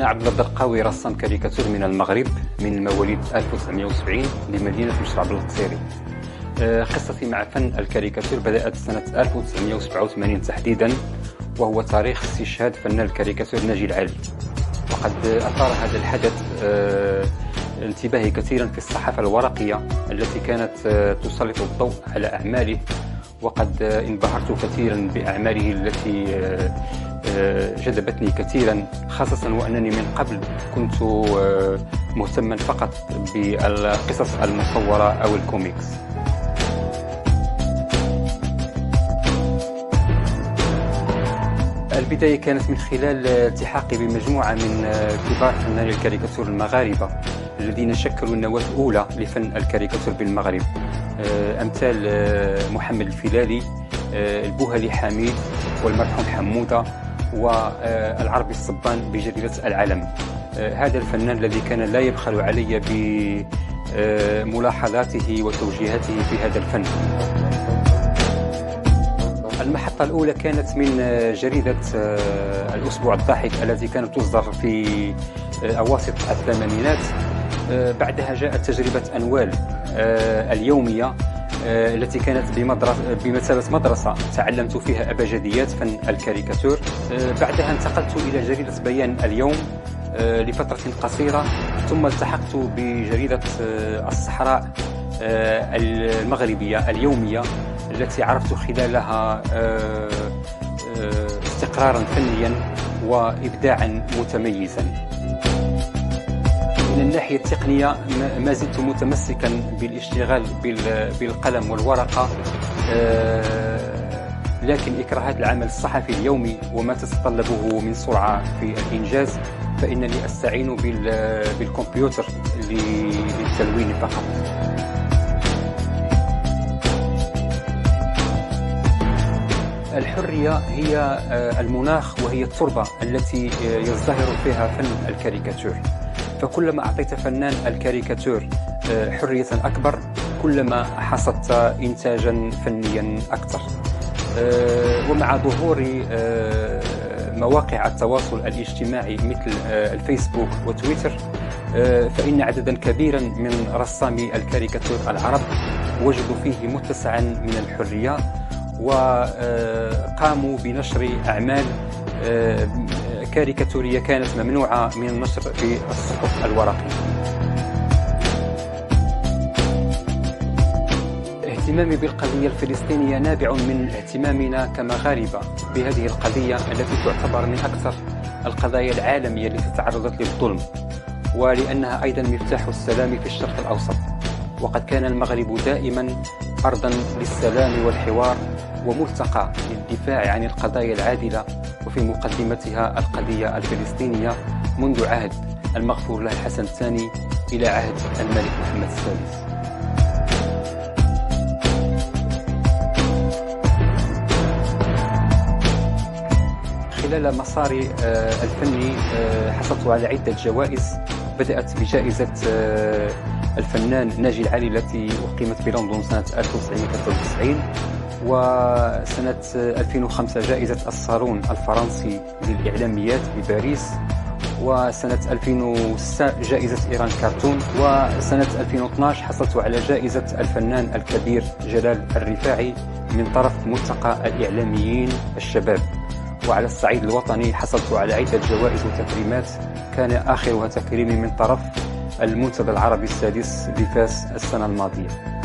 أنا عبد الله الدرقاوي رسام كاريكاتور من المغرب من مواليد 1970 لمدينة مشرع بالقصيري آه، قصتي مع فن الكاريكاتور بدأت سنة 1987 تحديدا وهو تاريخ استشهاد فنان الكاريكاتور ناجي العالي. وقد أثار هذا الحدث آه، انتباهي كثيرا في الصحافة الورقية التي كانت آه، تسلط الضوء على أعماله. وقد انبهرت كثيرا بأعماله التي جذبتني كثيرا خاصة وأنني من قبل كنت مهتما فقط بالقصص المصورة أو الكوميكس. البداية كانت من خلال التحاقي بمجموعة من كبار فناني الكاريكاتور المغاربة الذين شكلوا النواة الأولى لفن الكاريكاتور بالمغرب. أمثال محمد الفلالي البوهلي حميد والمرحوم حمودة والعربي الصبان بجريدة العلم. هذا الفنان الذي كان لا يبخل علي بملاحظاته وتوجيهاته في هذا الفن. المحطة الأولى كانت من جريدة آه، الأسبوع الضاحك التي كانت تصدر في آه، أواسط الثمانينات. آه، بعدها جاءت تجربة أنوال اليومية. التي كانت بمثابة مدرسة تعلمت فيها أبجديات فن الكاريكاتور. بعدها انتقلت إلى جريدة بيان اليوم لفترة قصيرة ثم التحقت بجريدة الصحراء المغربية اليومية التي عرفت خلالها آه، آه، استقرارا فنيا وإبداعا متميزا. الناحية التقنية ما زلت متمسكا بالاشتغال بالقلم والورقة آه، لكن إكراهات العمل الصحفي اليومي وما تتطلبه من سرعة في الإنجاز فإنني أستعين بالكمبيوتر للتلوين فقط. الحرية هي آه، المناخ وهي التربة التي آه، يزدهر فيها فن الكاريكاتور. فكلما أعطيت فنان الكاريكاتور آه، حرية أكبر كلما حصدت إنتاجا فنيا أكثر. ومع ظهور مواقع التواصل الاجتماعي مثل الفيسبوك وتويتر فإن عددا كبيرا من رسامي الكاريكاتور العرب وجدوا فيه متسعا من الحرية وقاموا بنشر أعمال آه، كاريكاتورية كانت ممنوعة من النشر في الصحف الورقية. اهتمامي بالقضية الفلسطينية نابع من اهتمامنا كمغاربة بهذه القضية التي تعتبر من أكثر القضايا العالمية التي تعرضت للظلم ولأنها أيضا مفتاح السلام في الشرق الأوسط. وقد كان المغرب دائما أرضا للسلام والحوار وملتقى للدفاع عن القضايا العادلة وفي مقدمتها القضية الفلسطينية منذ عهد المغفور له الحسن الثاني إلى عهد الملك محمد السادس خلال مساري آه، الفني آه، حصلت على عدة جوائز بدأت بجائزة آه، الفنان ناجي العلي التي أقيمت في لندن سنة 1993 وسنة 2005 جائزة الصالون الفرنسي للإعلاميات بباريس وسنة 2006 جائزة إيران كارتون وسنة 2012 حصلت على جائزة الفنان الكبير جلال الرفاعي من طرف ملتقى الإعلاميين الشباب. وعلى الصعيد الوطني حصلت على عدة جوائز وتكريمات كان آخرها تكريمي من طرف المنتدى العربي السادس بفاس السنة الماضية.